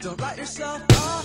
Don't write yourself off.